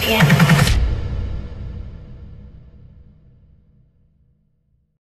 天。